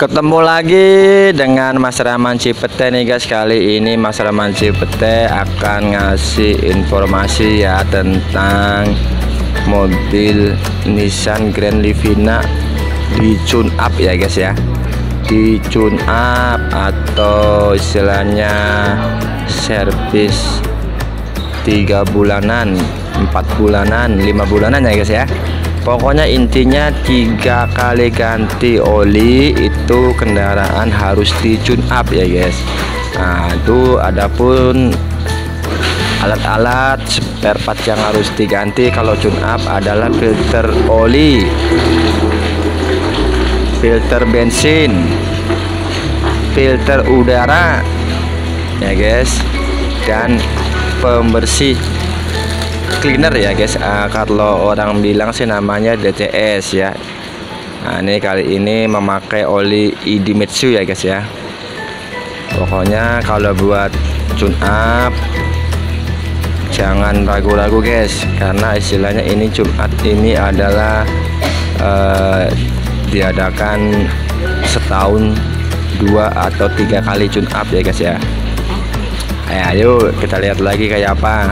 Ketemu lagi dengan Mas Rahman Cipete nih guys. Kali ini Mas Rahman Cipete akan ngasih informasi ya Tentang mobil Nissan Grand Livina di tune up ya guys ya. Di tune up atau istilahnya servis tiga bulanan empat bulanan lima bulanan ya guys ya pokoknya intinya tiga kali ganti oli itu kendaraan harus di tune up ya guys. Nah itu adapun alat-alat spare part yang harus diganti kalau tune up adalah filter oli filter bensin filter udara ya guys dan pembersih cleaner ya guys. Uh, kalau orang bilang sih namanya DTS ya. Nah ini kali ini memakai oli Idemitsu ya guys ya. Pokoknya kalau buat tune up jangan ragu-ragu guys. Karena istilahnya ini Jumat ini adalah uh, diadakan setahun dua atau tiga kali tune up ya guys ya. Ayo kita lihat lagi kayak apa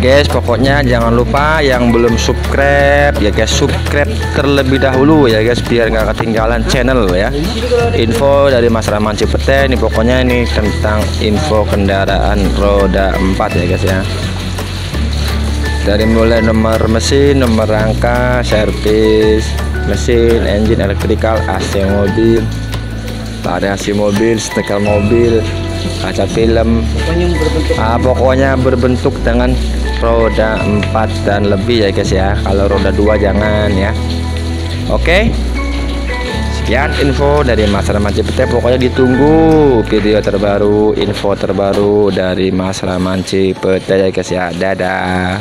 guys pokoknya jangan lupa yang belum subscribe ya guys subscribe terlebih dahulu ya guys biar nggak ketinggalan channel ya. Info dari Mas Rahman Cipete ini pokoknya ini tentang info kendaraan roda 4 ya guys ya. Dari mulai nomor mesin nomor rangka servis mesin engine elektrikal AC mobil variasi mobil stiker mobil kaca film. Ah, pokoknya berbentuk dengan roda 4 dan lebih ya guys ya. Kalau roda 2 jangan ya. Oke. Sekian info dari Mas Rahman Cipete pokoknya ditunggu video terbaru info terbaru dari Mas Rahman Cipete ya guys ya. Dadah